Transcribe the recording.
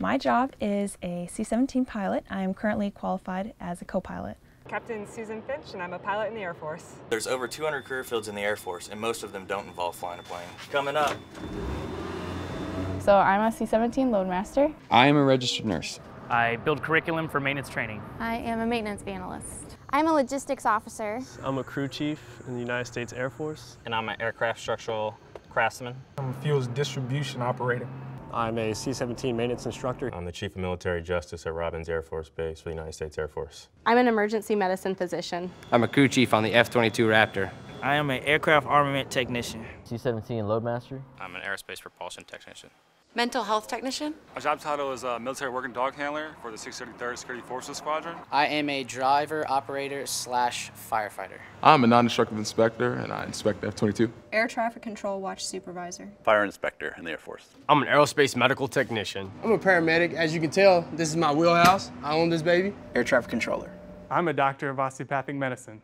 My job is a C-17 pilot. I am currently qualified as a co-pilot. Captain Susan Finch, and I'm a pilot in the Air Force. There's over 200 career fields in the Air Force, and most of them don't involve flying a plane. Coming up. So I'm a C-17 Loadmaster. I am a registered nurse. I build curriculum for maintenance training. I am a maintenance analyst. I'm a logistics officer. I'm a crew chief in the United States Air Force. And I'm an aircraft structural craftsman. I'm a fuels distribution operator. I'm a C-17 maintenance instructor. I'm the Chief of Military Justice at Robins Air Force Base for the United States Air Force. I'm an emergency medicine physician. I'm a crew chief on the F-22 Raptor. I am an aircraft armament technician. C-17 Loadmaster. I'm an aerospace propulsion technician. Mental health technician. My job title is a military working dog handler for the 633rd Security Forces Squadron. I am a driver, operator, slash firefighter. I'm a non-destructive inspector and I inspect the F-22. Air traffic control watch supervisor. Fire inspector in the Air Force. I'm an aerospace medical technician. I'm a paramedic. As you can tell, this is my wheelhouse. I own this baby. Air traffic controller. I'm a doctor of osteopathic medicine.